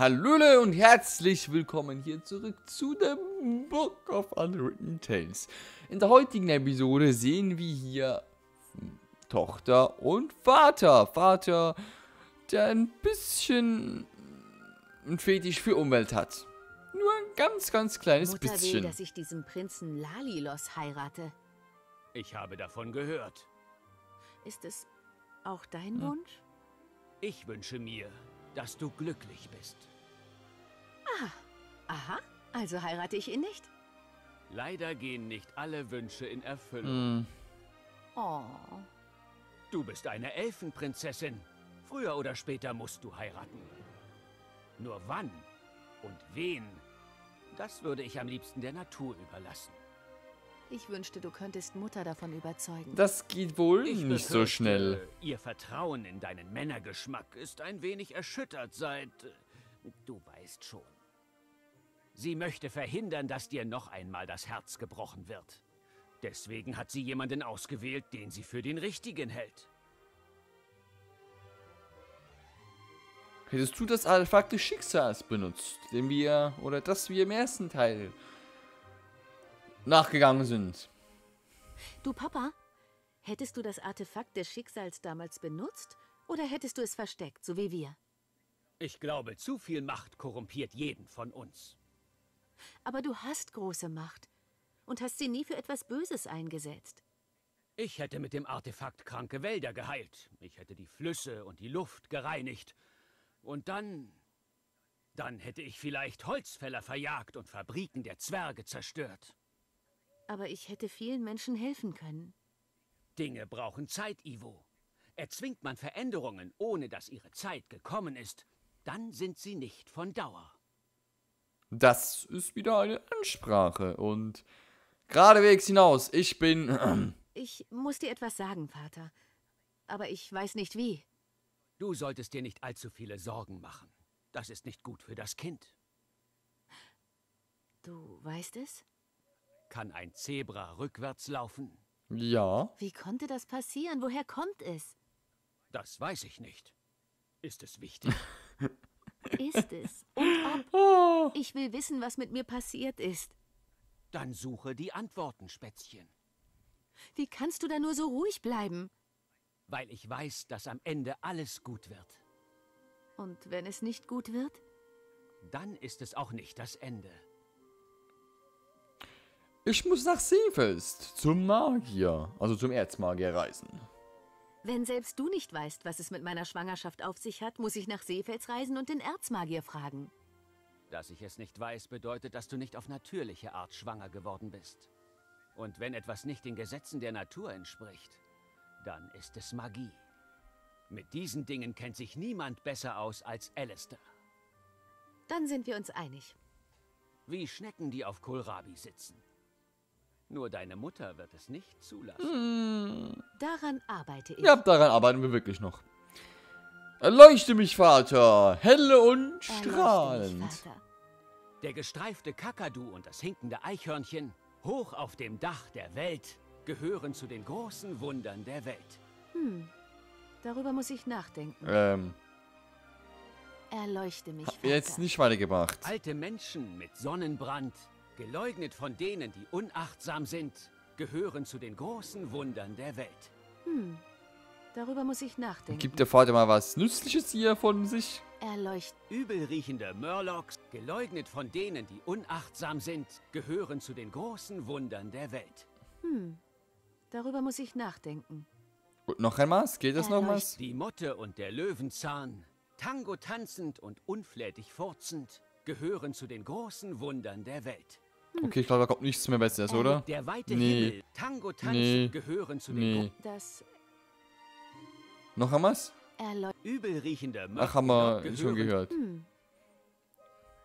Hallöle und herzlich willkommen hier zurück zu dem Book of Unwritten Tales. In der heutigen Episode sehen wir hier Tochter und Vater. Vater, der ein bisschen ein Fetisch für Umwelt hat. Nur ein ganz, ganz kleines Mutter bisschen. will, dass ich diesen Prinzen Lalilos heirate. Ich habe davon gehört. Ist es auch dein Hm. Wunsch? Ich wünsche mir, dass du glücklich bist. Aha, also heirate ich ihn nicht? Leider gehen nicht alle Wünsche in Erfüllung. Hm, Oh, Du bist eine Elfenprinzessin. Früher oder später musst du heiraten. Nur wann und wen, das würde ich am liebsten der Natur überlassen. Ich wünschte, du könntest Mutter davon überzeugen. das geht wohl Ich nicht so schnell. Ihr Vertrauen in deinen Männergeschmack ist ein wenig erschüttert seit... äh, Du weißt schon. Sie möchte verhindern, dass dir noch einmal das Herz gebrochen wird. Deswegen hat sie jemanden ausgewählt, den sie für den Richtigen hält. Hättest du das Artefakt des Schicksals benutzt, dem wir, oder das wir im ersten Teil nachgegangen sind? Du Papa, hättest du das Artefakt des Schicksals damals benutzt oder hättest du es versteckt, so wie wir? Ich glaube, zu viel Macht korrumpiert jeden von uns. Aber du hast große Macht und hast sie nie für etwas Böses eingesetzt. Ich hätte mit dem Artefakt kranke Wälder geheilt. Ich hätte die Flüsse und die Luft gereinigt. Und dann... Dann hätte ich vielleicht Holzfäller verjagt und Fabriken der Zwerge zerstört. Aber ich hätte vielen Menschen helfen können. Dinge brauchen Zeit, Ivo. Erzwingt man Veränderungen, ohne dass ihre Zeit gekommen ist, dann sind sie nicht von Dauer. Das ist wieder eine Ansprache und geradewegs hinaus. Ich bin. Ich muss dir etwas sagen, Vater. Aber ich weiß nicht wie. Du solltest dir nicht allzu viele Sorgen machen. Das ist nicht gut für das Kind. Du weißt es? Kann ein Zebra rückwärts laufen? ja. Wie konnte das passieren? Woher kommt es? Das weiß ich nicht. Ist es wichtig? Ist es? Und ob? Ah, Ich will wissen, was mit mir passiert ist. Dann suche die Antworten, Spätzchen. Wie kannst du da nur so ruhig bleiben? Weil ich weiß, dass am Ende alles gut wird. Und wenn es nicht gut wird? Dann ist es auch nicht das Ende. Ich muss nach Seefest zum Magier, also zum Erzmagier reisen. Wenn selbst du nicht weißt, was es mit meiner Schwangerschaft auf sich hat, muss ich nach Seefels reisen und den Erzmagier fragen. Dass ich es nicht weiß, bedeutet, dass du nicht auf natürliche Art schwanger geworden bist. Und wenn etwas nicht den Gesetzen der Natur entspricht, dann ist es Magie. Mit diesen Dingen kennt sich niemand besser aus als Alistair. Dann sind wir uns einig. Wie Schnecken, die auf Kohlrabi sitzen. Nur deine Mutter wird es nicht zulassen. Hm, Daran arbeite ich. ja, daran arbeiten wir wirklich noch. Erleuchte mich, Vater, helle und mich, strahlend. Vater. Der gestreifte Kakadu und das hinkende Eichhörnchen, hoch auf dem Dach der Welt, gehören zu den großen Wundern der Welt. Hm. Darüber muss ich nachdenken. Ähm, Erleuchte mich, hat Vater. jetzt nicht weitergebracht. Alte Menschen mit Sonnenbrand, geleugnet von denen, die unachtsam sind, gehören zu den großen Wundern der Welt. Hm. Darüber muss ich nachdenken. Gibt der Vater mal was Nützliches hier von sich? Erleucht. Übelriechende Murlocs, geleugnet von denen, die unachtsam sind, gehören zu den großen Wundern der Welt. Hm. Darüber muss ich nachdenken. Und noch einmal? Geht das noch was? Die Motte und der Löwenzahn, Tango tanzend und unflätig furzend, gehören zu den großen Wundern der Welt. Okay, ich glaube, da kommt nichts mehr Besseres, oder? Der weite Nee. Himmel, Tango tanzend, Nee. gehören zu den Nee. Das Noch einmal? erleuchtet. gro- übelriechende Ach, haben wir schon gehören- gehört. Hm.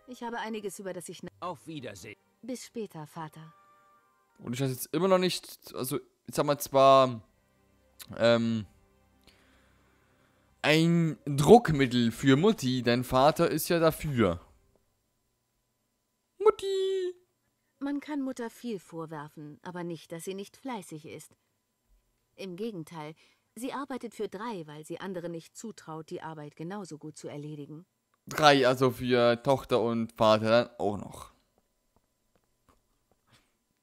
Ich habe einiges, über das ich... Auf Wiedersehen. Bis später, Vater. Und ich weiß jetzt immer noch nicht, also, jetzt haben wir zwar, ähm, ein Druckmittel für Mutti, dein Vater ist ja dafür. Mutti! Man kann Mutter viel vorwerfen, aber nicht, dass sie nicht fleißig ist. Im Gegenteil, sie arbeitet für drei, weil sie anderen nicht zutraut, die Arbeit genauso gut zu erledigen. drei, also für Tochter und Vater dann auch noch.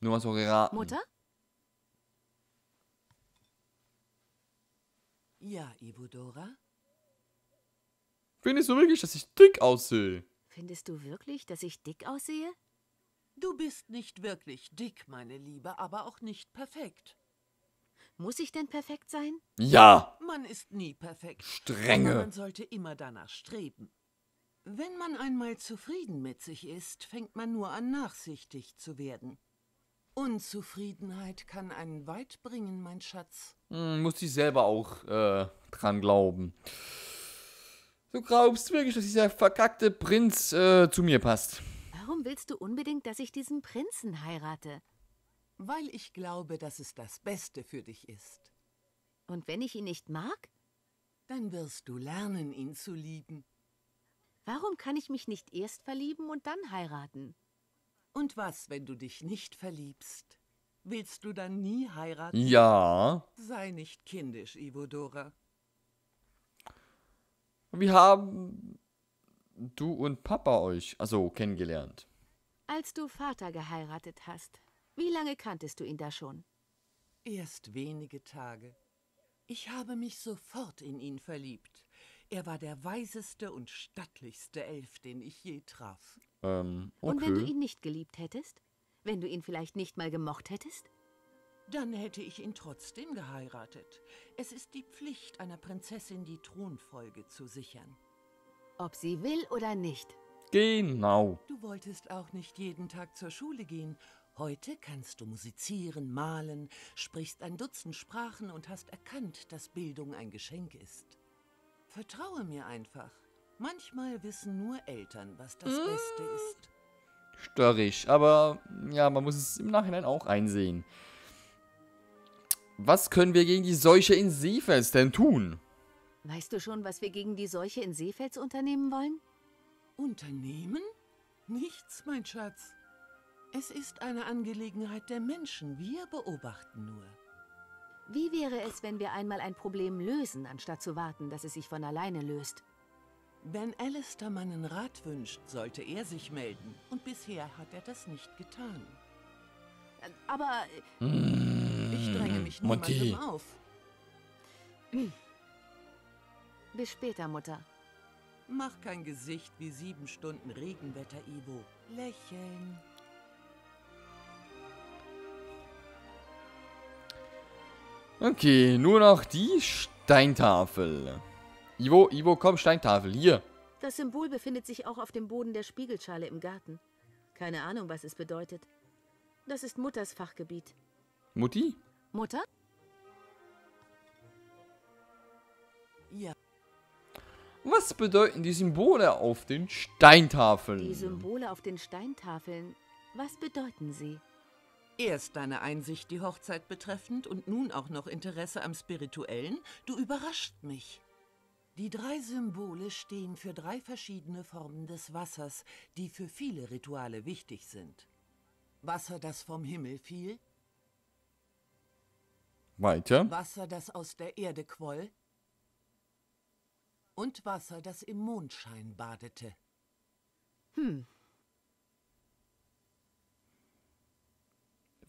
Nur mal so geraten. Mutter? Ja, Ivodora? Findest du wirklich, dass ich dick aussehe? Findest du wirklich, dass ich dick aussehe? Du bist nicht wirklich dick, meine Liebe, aber auch nicht perfekt. Muss ich denn perfekt sein? Ja! Man ist nie perfekt. Strenge. Man sollte immer danach streben. Wenn man einmal zufrieden mit sich ist, fängt man nur an, nachsichtig zu werden. Unzufriedenheit kann einen weit bringen, mein Schatz. Hm, muss ich selber auch äh, dran glauben. Du glaubst wirklich, dass dieser verkackte Prinz äh, zu mir passt? Warum willst du unbedingt, dass ich diesen Prinzen heirate? Weil ich glaube, dass es das Beste für dich ist. Und wenn ich ihn nicht mag? Dann wirst du lernen, ihn zu lieben. Warum kann ich mich nicht erst verlieben und dann heiraten? Und was, wenn du dich nicht verliebst? Willst du dann nie heiraten? Ja. Sei nicht kindisch, Ivodora. Wie haben du und Papa euch also kennengelernt? Als du Vater geheiratet hast. Wie lange kanntest du ihn da schon? Erst wenige Tage. Ich habe mich sofort in ihn verliebt. Er war der weiseste und stattlichste Elf, den ich je traf. Ähm, okay. Und wenn du ihn nicht geliebt hättest? Wenn du ihn vielleicht nicht mal gemocht hättest? Dann hätte ich ihn trotzdem geheiratet. Es ist die Pflicht einer Prinzessin, die Thronfolge zu sichern. Ob sie will oder nicht. Genau. Du wolltest auch nicht jeden Tag zur Schule gehen. Heute kannst du musizieren, malen, sprichst ein Dutzend Sprachen und hast erkannt, dass Bildung ein Geschenk ist. Vertraue mir einfach. Manchmal wissen nur Eltern, was das Beste ist. Störrisch. Aber ja, man muss es im Nachhinein auch einsehen. Was können wir gegen die Seuche in Seefels denn tun? Weißt du schon, was wir gegen die Seuche in Seefels unternehmen wollen? Unternehmen? Nichts, mein Schatz. Es ist eine Angelegenheit der Menschen. Wir beobachten nur. Wie wäre es, wenn wir einmal ein Problem lösen, anstatt zu warten, dass es sich von alleine löst? Wenn Alistair meinen Rat wünscht, sollte er sich melden. Und bisher hat er das nicht getan. Äh, Aber Ich dränge mich niemandem auf. Bis später, Mutter. Mach kein Gesicht wie sieben Stunden Regenwetter, Ivo. Lächeln. Okay, nur noch die Steintafel. Ivo, Ivo, komm, Steintafel, hier. Das Symbol befindet sich auch auf dem Boden der Spiegelschale im Garten. Keine Ahnung, was es bedeutet. Das ist Mutters Fachgebiet. Mutti? Mutter? Was bedeuten die Symbole auf den Steintafeln? Die Symbole auf den Steintafeln. Was bedeuten sie? erst deine Einsicht die Hochzeit betreffend und nun auch noch Interesse am Spirituellen. Du überrascht mich. Die drei Symbole stehen für drei verschiedene Formen des Wassers, die für viele Rituale wichtig sind. Wasser, das vom Himmel fiel, Weiter. Wasser, das aus der Erde quoll und Wasser, das im Mondschein badete.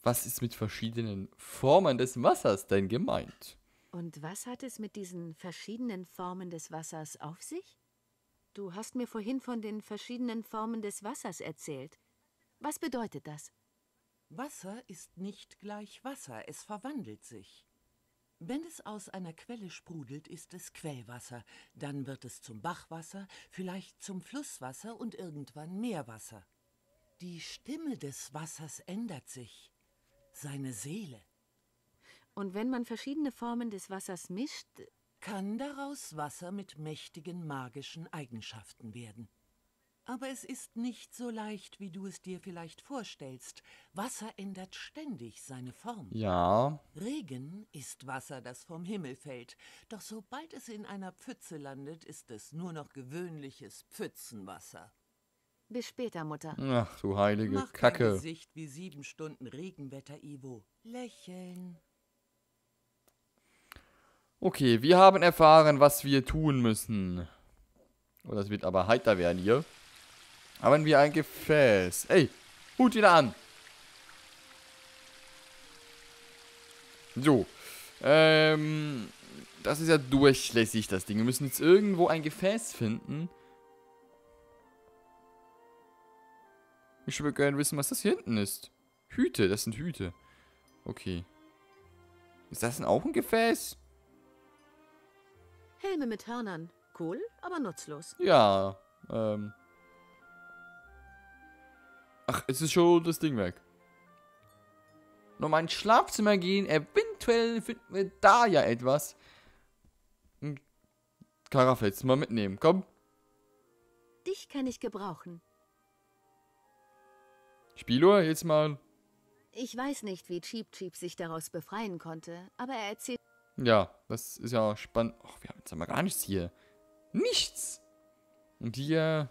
Was ist mit verschiedenen Formen des Wassers denn gemeint? Und was hat es mit diesen verschiedenen Formen des Wassers auf sich? Du hast mir vorhin von den verschiedenen Formen des Wassers erzählt. Was bedeutet das? Wasser ist nicht gleich Wasser, es verwandelt sich. Wenn es aus einer Quelle sprudelt, ist es Quellwasser, dann wird es zum Bachwasser, vielleicht zum Flusswasser und irgendwann Meerwasser. Die Stimme des Wassers ändert sich, seine Seele. Und wenn man verschiedene Formen des Wassers mischt, Kann daraus Wasser mit mächtigen magischen Eigenschaften werden. Aber es ist nicht so leicht, wie du es dir vielleicht vorstellst. Wasser ändert ständig seine Form. Ja. Regen ist Wasser, das vom Himmel fällt, doch sobald es in einer Pfütze landet, ist es nur noch gewöhnliches Pfützenwasser. bis später, Mutter. Ach du heilige Mach Kacke. Gesicht wie sieben Stunden Regenwetter, Ivo. Lächeln. Okay, wir haben erfahren, was wir tun müssen. Oder es wird aber heiter werden hier. Haben wir ein Gefäß. Ey, Hut wieder an. So. Ähm, das ist ja durchlässig, das Ding. Wir müssen jetzt irgendwo ein Gefäß finden. Ich würde gerne wissen, was das hier hinten ist. Hüte, das sind Hüte. Okay. Ist das denn auch ein Gefäß? Helme mit Hörnern. Cool, aber nutzlos. Ja, ähm. Ach, es ist schon das Ding weg. Nochmal ins Schlafzimmer gehen. Eventuell finden wir da ja etwas. Hm, Karaffe jetzt mal mitnehmen. Komm. Dich kann ich gebrauchen. Spieluhr, jetzt mal. Ich weiß nicht, wie Cheap Cheap sich daraus befreien konnte, aber er erzählt. Ja, das ist ja spannend. Ach, wir haben jetzt aber gar nichts hier. Nichts! Und hier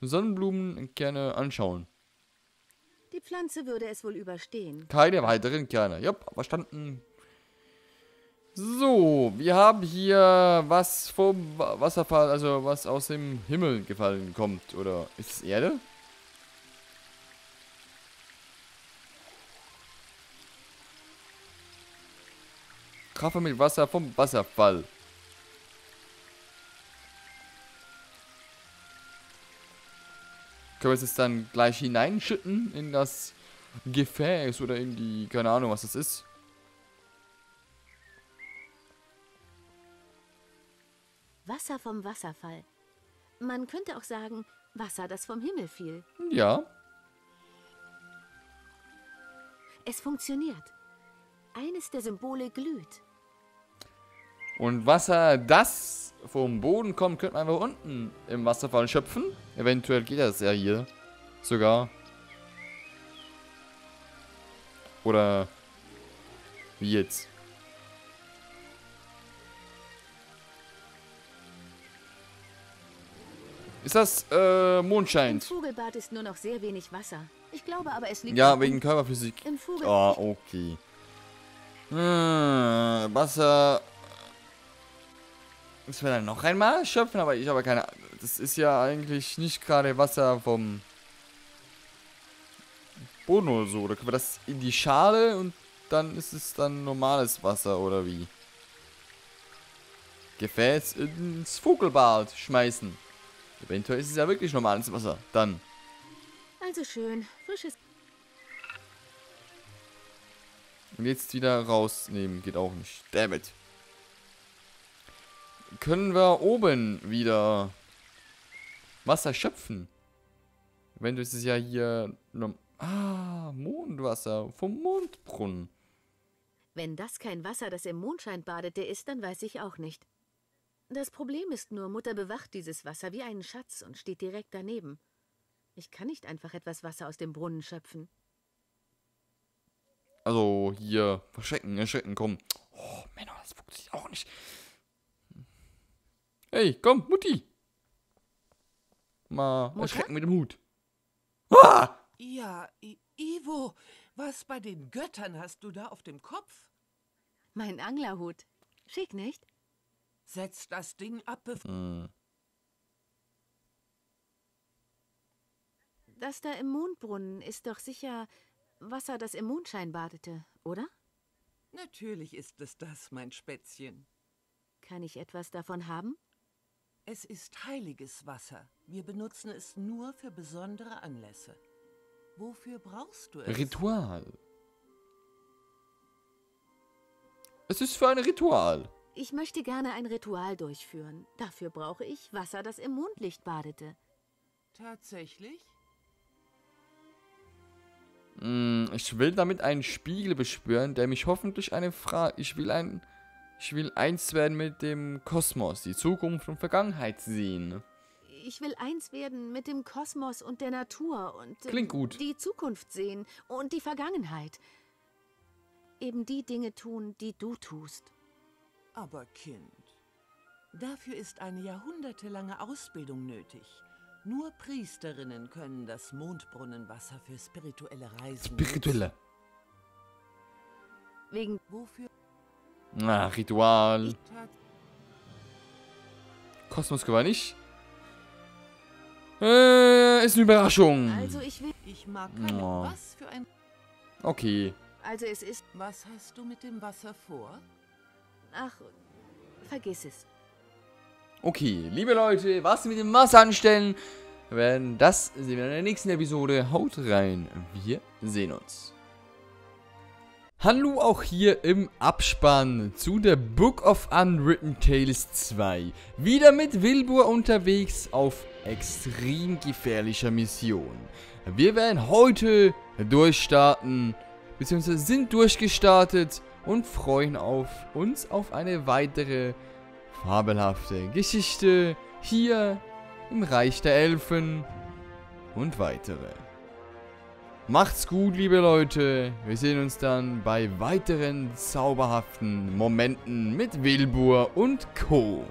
Sonnenblumen gerne anschauen. Die Pflanze würde es wohl überstehen. Keine weiteren Kerne. Ja, verstanden. So, wir haben hier was vom Wasserfall, also was aus dem Himmel gefallen kommt. Oder ist es Erde? Traffer mit Wasser vom Wasserfall. Können wir es jetzt dann gleich hineinschütten in das Gefäß oder in die, keine Ahnung, was das ist. Wasser vom Wasserfall. Man könnte auch sagen, Wasser, das vom Himmel fiel. Ja. Es funktioniert. Eines der Symbole glüht. Und Wasser, das vom Boden kommt, könnte man einfach unten im Wasserfall schöpfen. Eventuell geht das ja hier sogar. Oder wie jetzt? Ist das äh, Mondschein? Im Vogelbad ist nur noch sehr wenig Wasser. Ich glaube aber, es liegt Ja, wegen. Körperphysik. Im Vogel. Ah, okay. Hm, Wasser. Müssen wir dann noch einmal schöpfen? Aber ich habe keine. Das ist ja eigentlich nicht gerade Wasser vom Boden oder so. Oder können wir das in die Schale und dann ist es dann normales Wasser oder wie? Gefäß ins Vogelbad schmeißen. Eventuell ist es ja wirklich normales Wasser. Dann. Also schön. Frisches. Und jetzt wieder rausnehmen. Geht auch nicht. Damn it. Können wir oben wieder Wasser schöpfen? Wenn du es ja hier... Ah, Mondwasser vom Mondbrunnen. Wenn das kein Wasser, das im Mondschein badete, ist, dann weiß ich auch nicht. Das Problem ist nur, Mutter bewacht dieses Wasser wie einen Schatz und steht direkt daneben. Ich kann nicht einfach etwas Wasser aus dem Brunnen schöpfen. Also hier verstecken, erschrecken, komm. Oh, Männer, das funktioniert auch nicht. Hey, komm, Mutti. Mal Mutter? erschrecken mit dem Hut. Ah! Ja, I Ivo, was bei den Göttern hast du da auf dem Kopf? Mein Anglerhut. Schick, nicht? Setz das Ding ab, bevor... Hm. Das da im Mondbrunnen ist doch sicher Wasser, das im Mondschein badete, oder? Natürlich ist es das, mein Spätzchen. Kann ich etwas davon haben? Es ist heiliges Wasser. Wir benutzen es nur für besondere Anlässe. Wofür brauchst du es? Ritual. Es ist für ein Ritual. Ich möchte gerne ein Ritual durchführen. Dafür brauche ich Wasser, das im Mondlicht badete. Tatsächlich? Hm, ich will damit einen Spiegel beschwören, der mich hoffentlich eine Frage. Ich will ein. Ich will eins werden mit dem Kosmos, die Zukunft und Vergangenheit sehen. Ich will eins werden mit dem Kosmos und der Natur und ähm, Klingt gut. die Zukunft sehen und die Vergangenheit. Eben die Dinge tun, die du tust. Aber Kind, dafür ist eine jahrhundertelange Ausbildung nötig. Nur Priesterinnen können das Mondbrunnenwasser für spirituelle Reisen. Spirituelle. Wegen Wofür? Na, Ritual. Tat Kosmos können wir nicht. Äh, ist eine Überraschung. Also ich will... Ich mag keine. Oh. Was für ein. Okay. Also es ist... Was hast du mit dem Wasser vor? Ach, vergiss es. Okay, liebe Leute, was wir mit dem Wasser anstellen, werden das sehen wir in der nächsten Episode. Haut rein, wir sehen uns. Hallo auch hier im Abspann zu der Book of Unwritten Tales 2. Wieder mit Wilbur unterwegs auf extrem gefährlicher Mission. Wir werden heute durchstarten, beziehungsweise sind durchgestartet und freuen auf uns auf eine weitere fabelhafte Geschichte hier im Reich der Elfen und weitere. Macht's gut, liebe Leute. Wir sehen uns dann bei weiteren zauberhaften Momenten mit Wilbur und Co.